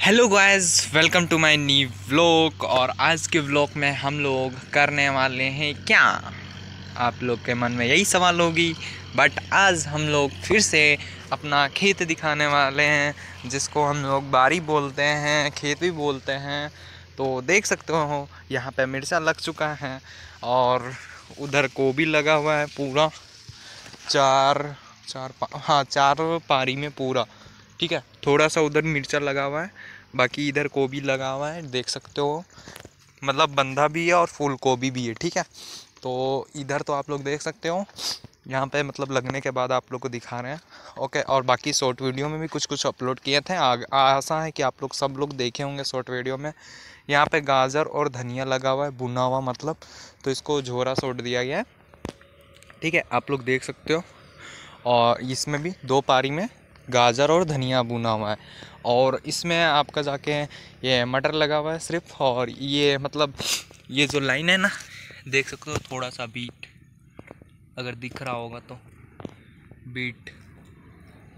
Hello guys welcome to my new vlog और आज के व्लॉग में हम लोग करने वाले हैं क्या? आप लोग के मन में यही सवाल होगी बट आज हम लोग फिर से अपना खेत दिखाने वाले हैं, जिसको हम लोग बारी बोलते हैं, खेत भी बोलते हैं। तो देख सकते हो, यहाँ पे मिर्चा लग चुका है और उधर गोभी लगा हुआ है पूरा। चार चार पा हाँ चार पारी में पूरा। ठीक है? थोड़ा सा उधर मिर्चा लगा हुआ है, बाकी इधर गोभी लगा हुआ है, देख सकते हो। मतलब बंधा भी है और फूल गोभी भी है, ठीक है? तो इधर तो आप लोग देख सकते हो, यहाँ पे मतलब लगने के बाद आप लोग को दिखा रहे हैं। ओके, और बाकी शॉर्ट वीडियो में भी कुछ कुछ अपलोड किए थे। आशा है कि आप लोग सब लोग देखे होंगे शॉर्ट वीडियो में। यहाँ पे गाजर और धनिया लगा हुआ है बुना हुआ मतलब तो इसको झोरा सोट दिया गया है। ठीक है, आप लोग देख सकते हो। और इसमें भी दो पारी में गाजर और धनिया बुना हुआ है। और इसमें आपका जाके ये मटर लगा हुआ है सिर्फ़, और ये मतलब ये जो लाइन है ना, देख सकते हो थोड़ा सा बीट अगर दिख रहा होगा तो बीट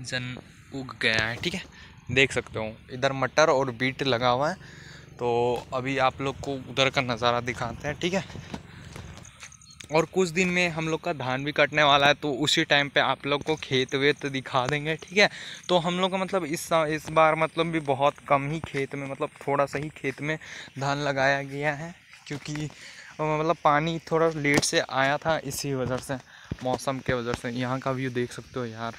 जन उग गया है, ठीक है? देख सकते हो, इधर मटर और बीट लगा हुआ है। तो अभी आप लोग को उधर का नज़ारा दिखाते हैं, ठीक है? और कुछ दिन में हम लोग का धान भी कटने वाला है तो उसी टाइम पे आप लोग को खेत वेत दिखा देंगे, ठीक है? तो हम लोग का मतलब इस इस बार मतलब भी बहुत कम ही खेत में मतलब थोड़ा सा ही खेत में धान लगाया गया है, क्योंकि मतलब पानी थोड़ा लेट से आया था, इसी वजह से, मौसम के वजह से। यहाँ का व्यू देख सकते हो यार।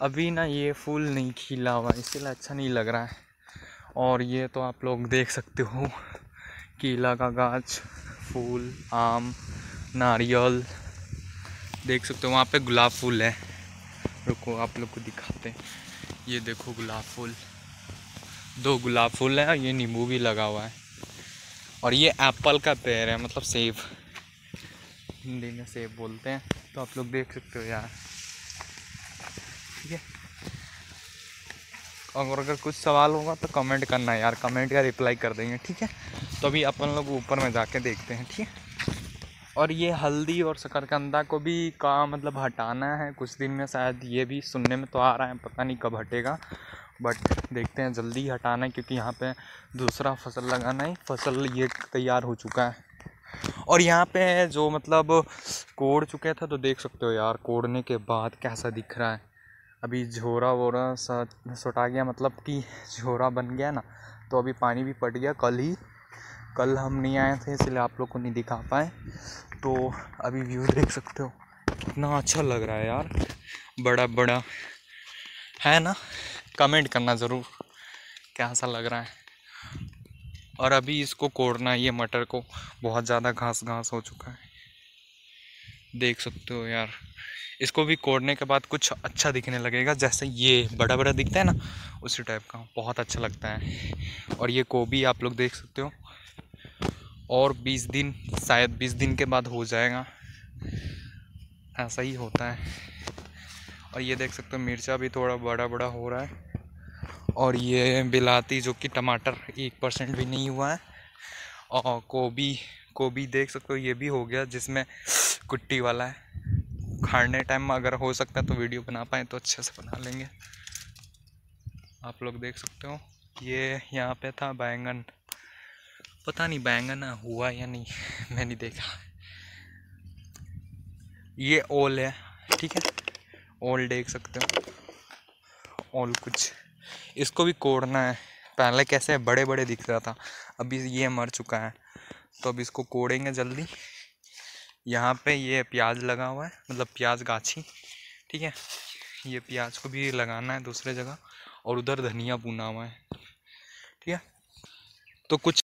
अभी ना ये फूल नहीं खिला हुआ इसीलिए अच्छा नहीं लग रहा है। और ये तो आप लोग देख सकते हो, केला का गाछ, फूल, आम नारियल, देख सकते हो वहाँ पे गुलाब फूल है। रुको, आप लोग को दिखाते हैं। ये देखो गुलाब फूल। दो गुलाब फूल है और ये नींबू भी लगा हुआ है। और ये एप्पल का पेड़ है मतलब सेब। हिंदी में सेब बोलते हैं तो आप लोग देख सकते हो यार। ठीक है? और अगर कुछ सवाल होगा तो कमेंट करना यार। कमेंट का रिप्लाई कर देंगे, ठीक है? तो अभी अपन लोग ऊपर में जाके देखते हैं, ठीक है? और ये हल्दी और शकरकंदा को भी का मतलब हटाना है कुछ दिन में शायद ये भी सुनने में तो आ रहा है पता नहीं कब हटेगा बट देखते हैं जल्दी हटाना है क्योंकि यहाँ पे दूसरा फ़सल लगाना है फ़सल ये तैयार हो चुका है और यहाँ पे जो मतलब कोड़ चुके थे तो देख सकते हो यार कोड़ने के बाद कैसा दिख रहा है अभी झोरा वोरा सटा गया मतलब कि झोरा बन गया ना तो अभी पानी भी पट गया कल ही कल हम नहीं आए थे, इसलिए आप लोग को नहीं दिखा पाए। तो अभी व्यू देख सकते हो। कितना अच्छा लग रहा है यार। बड़ा बड़ा। है ना? कमेंट करना ज़रूर, कैसा लग रहा है। और अभी इसको कोड़ना, ये मटर को बहुत ज़्यादा घास घास हो चुका है। देख सकते हो यार। इसको भी कोड़ने के बाद कुछ अच्छा दिखने लगेगा, जैसे ये बड़ा बड़ा दिखता है ना, उसी टाइप का। बहुत अच्छा लगता है। और ये गोभी आप लोग देख सकते हो। और 20 दिन, शायद 20 दिन के बाद हो जाएगा। ऐसा ही होता है। और ये देख सकते हो, मिर्चा भी थोड़ा बड़ा बड़ा हो रहा है। और ये बिलाती जो कि टमाटर एक परसेंट भी नहीं हुआ है। और गोभी गोभी देख सकते हो, ये भी हो गया, जिसमें कुट्टी वाला है। खाने टाइम अगर हो सकता है तो वीडियो बना पाए तो अच्छे से बना लेंगे। आप लोग देख सकते हो, ये यहाँ पे था बैंगन। पता नहीं बैंगन हुआ या नहीं मैंने देखा। ये ओल है, ठीक है? ओल देख सकते हो। ओल कुछ। इसको भी कोड़ना है। पहले कैसे बड़े बड़े दिख रहा था, अभी ये मर चुका है। तो अब इसको कोड़ेंगे जल्दी। यहाँ पे ये प्याज लगा हुआ है मतलब प्याज गाछी, ठीक है? ये प्याज को भी लगाना है दूसरे जगह, और उधर धनिया बुना हुआ है, ठीक है? तो कुछ